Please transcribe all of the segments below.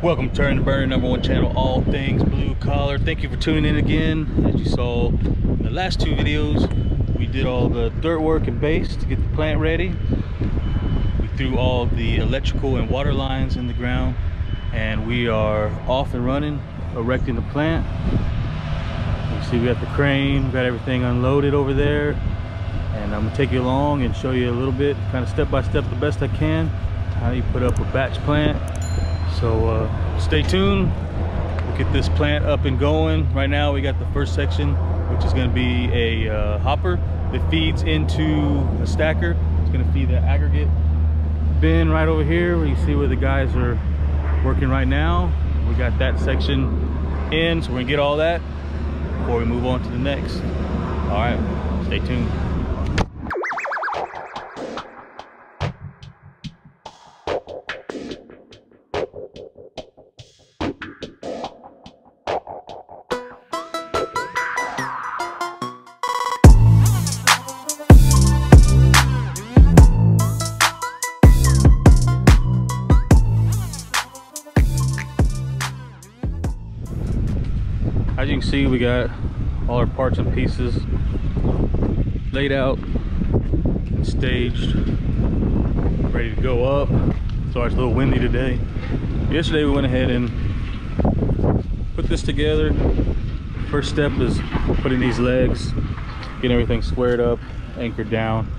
Welcome to Turnin N Burnin, number one channel, all things blue collar. Thank you for tuning in again. As you saw in the last two videos, we did all the dirt work and base to get the plant ready. We threw all the electrical and water lines in the ground and we are off and running, erecting the plant. You see we got the crane, we got everything unloaded over there. And I'm gonna take you along and show you a little bit, kind of step by step the best I can, how you put up a batch plant so uh, stay tuned. We'll get this plant up and going. Right now we got the first section which is going to be a uh, hopper that feeds into a stacker. It's going to feed the aggregate bin right over here where you see where the guys are working right now. We got that section in so we're gonna get all that before we move on to the next. All right stay tuned as you can see we got all our parts and pieces laid out and staged ready to go up. Sorry it's a little windy today. Yesterday we went ahead and put this together. First step is putting these legs getting everything squared up anchored down.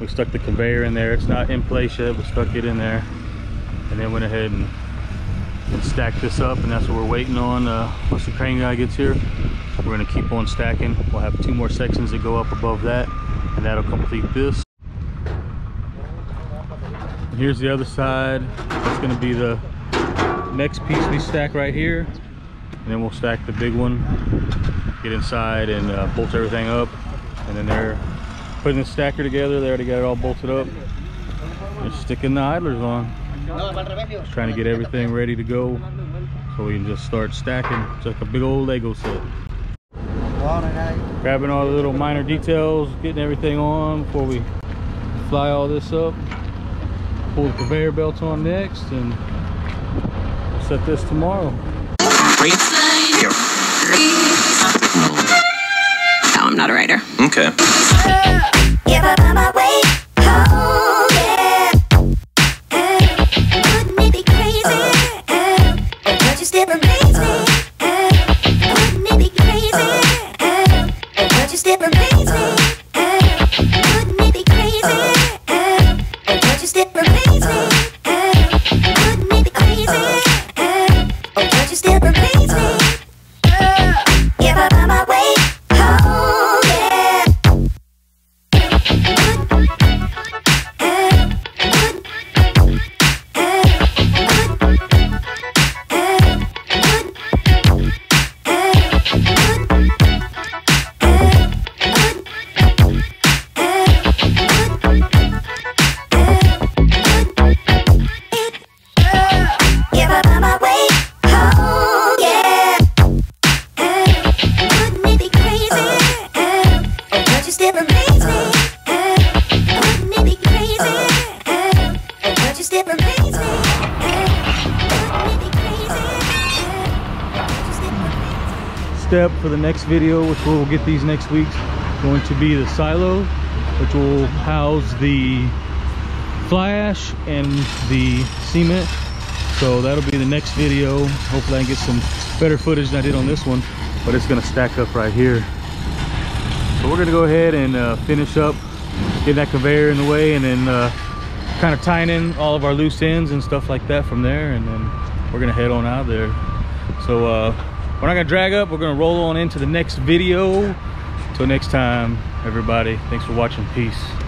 We stuck the conveyor in there. It's not in place yet but stuck it in there. And then went ahead and and stack this up and that's what we're waiting on. Uh, once the crane guy gets here we're going to keep on stacking. We'll have two more sections that go up above that and that'll complete this. And here's the other side. That's going to be the next piece we stack right here and then we'll stack the big one get inside and uh, bolt everything up and then they're putting the stacker together. They already got it all bolted up. They're sticking the idlers on trying to get everything ready to go so we can just start stacking. It's like a big old Lego set. Grabbing all the little minor details, getting everything on before we fly all this up. Pull the conveyor belts on next and set this tomorrow. No, I'm not a writer. Okay. Step for the next video, which we'll get these next week, going to be the silo, which will house the fly ash and the cement. So that'll be the next video. Hopefully I can get some better footage than I did on this one, but it's gonna stack up right here. So we're gonna go ahead and uh, finish up, get that conveyor in the way and then uh, kind of tying in all of our loose ends and stuff like that from there. And then we're gonna head on out there. So uh, we're not gonna drag up, we're gonna roll on into the next video. Till next time, everybody, thanks for watching, peace.